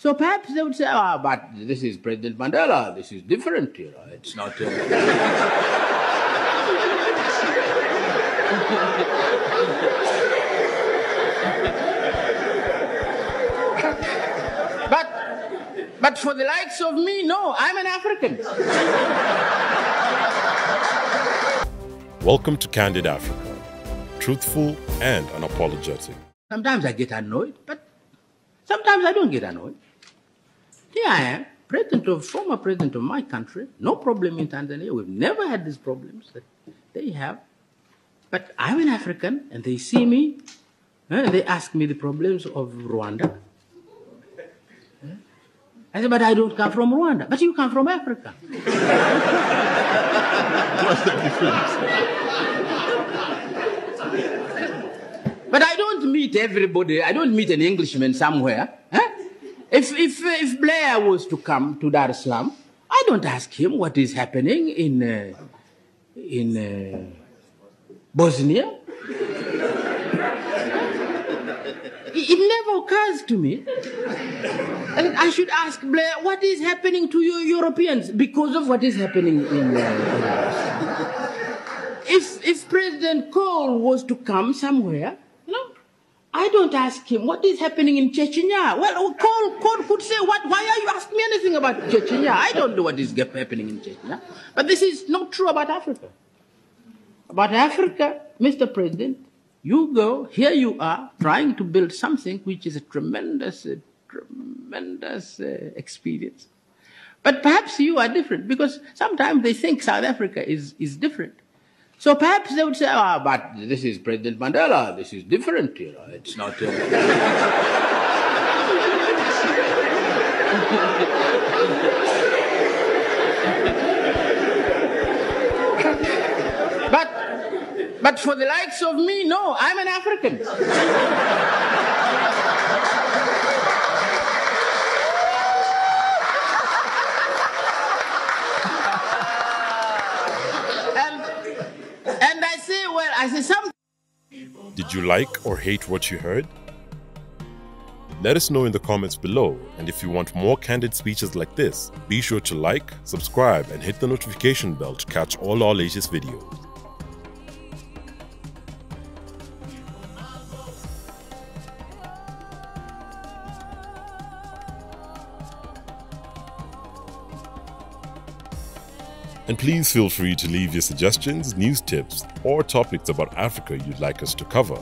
So perhaps they would say, ah, but this is President Mandela. This is different, you know. It's not. Uh... but, but for the likes of me, no, I'm an African. Welcome to Candid Africa, truthful and unapologetic. Sometimes I get annoyed, but sometimes I don't get annoyed. Here I am, president of former president of my country, no problem in Tanzania. We've never had these problems that they have. But I'm an African, and they see me, and they ask me the problems of Rwanda. Eh? I said, but I don't come from Rwanda. But you come from Africa. What's the difference? But I don't meet everybody. I don't meet an Englishman somewhere. Huh? If, if, if Blair was to come to Dar es Salaam, I don't ask him what is happening in, uh, in uh, Bosnia. it never occurs to me. And I should ask Blair, what is happening to you Europeans because of what is happening in. Uh, if, if President Kohl was to come somewhere, I don't ask him what is happening in Chechnya. Well, Kohl, Kohl could say, what, why are you asking me anything about Chechnya? I don't know what is happening in Chechnya. But this is not true about Africa. About Africa, Mr. President, you go, here you are, trying to build something which is a tremendous, uh, tremendous uh, experience. But perhaps you are different because sometimes they think South Africa is, is different. So perhaps they would say, ah, but this is President Mandela, this is different, you know, it's not. Uh... but, but for the likes of me, no, I'm an African. I said, some. Did you like or hate what you heard? Let us know in the comments below, and if you want more candid speeches like this, be sure to like, subscribe, and hit the notification bell to catch all our latest videos. And please feel free to leave your suggestions, news tips, or topics about Africa you'd like us to cover